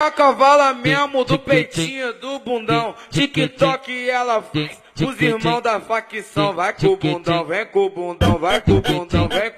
A cavala mesmo do peitinho do bundão. TikTok ela faz. Os irmãos da facção, vai com o bundão, vem com o bundão, vai com o bundão, vem com o bundão.